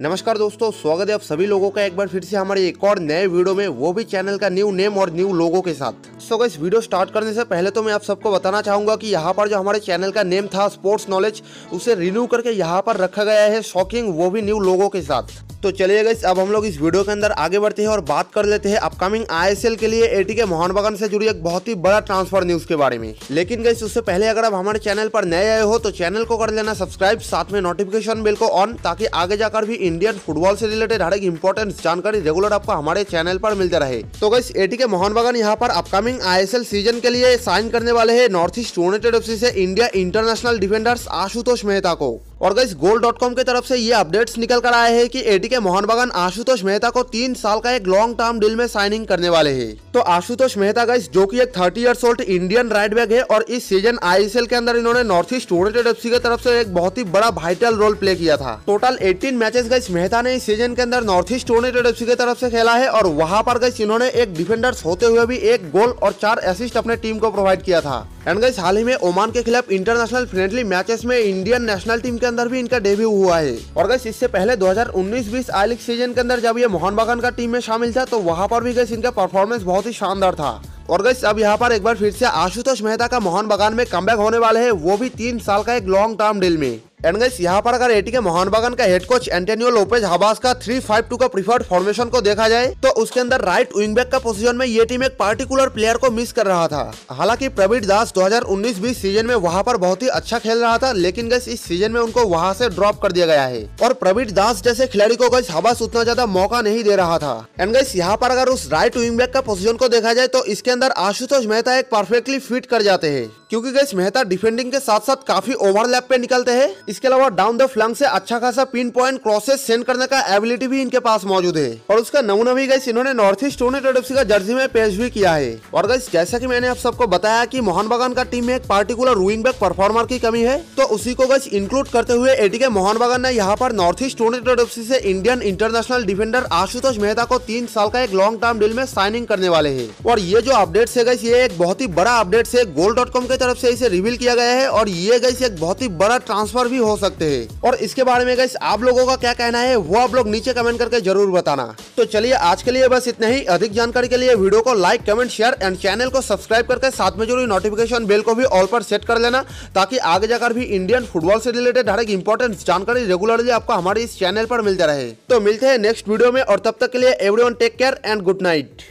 नमस्कार दोस्तों स्वागत है आप सभी लोगों का एक बार फिर से हमारे एक और नए वीडियो में वो भी चैनल का न्यू नेम और न्यू लोगों के साथ। सो so, इस वीडियो स्टार्ट करने से पहले तो मैं आप सबको बताना चाहूँगा कि यहाँ पर जो हमारे चैनल का नेम था स्पोर्ट्स नॉलेज उसे रिन्यू करके यहाँ पर रखा गया है शॉकिंग वो भी न्यू लोगों के साथ। तो चलिए गई अब हम लोग इस वीडियो के अंदर आगे बढ़ते हैं और बात कर लेते हैं अपकमिंग आईएसएल के लिए एटी के मोहन बगान से जुड़ी एक बहुत ही बड़ा ट्रांसफ़र न्यूज़ के बारे में। लेकिन गई उससे पहले अगर आप हमारे चैनल पर नए आए हो तो चैनल को कर लेना सब्सक्राइब साथ में नोटिफिकेशन बिल को ऑन ताकि आगे जाकर भी इंडियन फुटबॉल से रिलेटेड हर एक इंपॉर्टेंट जानकारी रेगुलर आपको हमारे चैनल पर मिलते रहे। तो गई एटी के मोहन बगान यहाँ पर अपकमिंग आईएसएल सीज़न के लिए साइन करने वाले है नॉर्थ ईस्ट यूनाइटेड एफ़ से India international defenders Ashutosh Mehta को। और गई गोल डॉट कॉम की तरफ़ से ये अपडेट्स निकल कर आए हैं कि एटी के मोहन बगान आशुतोष मेहता को तीन साल का एक लॉन्ग टर्म डील में साइनिंग करने वाले हैं। तो आशुतोष मेहता गाइस जो कि एक thirty years old Indian right back है और इस सीज़न आईएसएल के अंदर इन्होंने नॉर्थ ईस्ट यूनाइटेड एफसी की तरफ़ से एक बहुत ही बड़ा वाइटल रोल प्ले किया था। टोटल 18 मैचेस गाइस मेहता ने इस सीज़न के अंदर नॉर्थ ईस्ट यूनाइटेड एफसी की तरफ़ से खेला है और वहाँ पर गाइस इन्होंने एक डिफेंडर्स होते हुए भी एक गोल और चार असिस्ट अपने टीम को प्रोवाइड किया था। एंड गाइस हाल ही में ओमान के खिलाफ इंटरनेशनल फ्रेंडली मैचेस में इंडियन नेशनल टीम के अंदर भी इनका डेब्यू हुआ है। और गैस इससे पहले 2019-20 आई लीग सीज़न के अंदर जब ये मोहन बागान का टीम में शामिल था तो वहाँ पर भी गैस इनका परफॉर्मेंस बहुत ही शानदार था। और गैस अब यहाँ पर एक बार फिर से आशुतोष मेहता का मोहन बागान में कम होने वाले है। वो भी तीन साल का एक लॉन्ग टर्म डील में। एंड गाइस यहाँ पर अगर एटी के मोहन बागान का head coach Antonio Lopez Habas का थ्री फाइव टू का प्रीफर्ड फॉर्मेशन को देखा जाए तो उसके अंदर राइट विंग बैक का पोजीशन में ये टीम एक पार्टिकुलर प्लेयर को मिस कर रहा था। हालाँकि प्रवीण दास 2019-20 सीज़न में वहाँ पर बहुत ही अच्छा खेल रहा था, लेकिन गैस इस सीज़न में उनको वहाँ से ड्रॉप कर दिया गया है। और प्रवीण दास जैसे खिलाड़ी को गैस हबास उतना ज़्यादा मौका नहीं दे रहा था। एंड गैस यहाँ पर अगर उस राइट विंग बैक का पोजिशन को देखा जाए तो इसके अंदर आशुतोष मेहता एक परफेक्टली फिट कर जाते हैं। क्योंकि गैस मेहता डिफेंडिंग के साथ साथ काफ़ी ओवरलैप पे निकलते हैं। इसके अलावा डाउन द फ्लंग से अच्छा खासा पिन पॉइंट क्रॉसेस सेंड करने का एबिलिटी भी इनके पास मौजूद है। और उसका नमूना भी गैस इन्होंने नॉर्थ ईस्ट यूनाइटेड एफसी का जर्सी में पेश भी किया है। और गैस जैसा कि मैंने आप सबको बताया कि मोहन बागान का टीम में एक पार्टिकुलर रूइंग बैक परफॉर्मर की कमी है तो उसी को गैस इंक्लूड करते हुए एटी के मोहन बागान ने यहाँ पर नॉर्थ ईस्ट यूनाइटेड एफसी से Indian international defender Ashutosh Mehta को तीन साल का एक लॉन्ग टर्म डील में साइनिंग करने वाले है। और ये जो अपडेट है गैस ये एक बहुत ही बड़ा अपडेट है गोल डॉट कॉम की तरफ़ से इसे रिवील किया गया है और ये गैस एक बहुत ही बड़ा ट्रांसफ़र भी हो सकते हैं। और इसके बारे में गैस आप लोगों का क्या कहना है, वो आप लोग नीचे कमेंट करके ज़रूर बताना। तो चलिए आज के लिए बस इतना ही। अधिक जानकारी के लिए वीडियो को like comment share and channel को सब्सक्राइब करके साथ में जुड़ी नोटिफिकेशन बेल को भी ऑल पर सेट कर लेना, ताकि आगे जाकर भी इंडियन फुटबॉल से रिलेटेड हर एक इंपॉर्टेंट जानकारी रेगुलरली आपको हमारे इस चैनल पर मिलते रहे। तो मिलते हैं नेक्स्ट वीडियो में और तब तक के लिए every take care and good night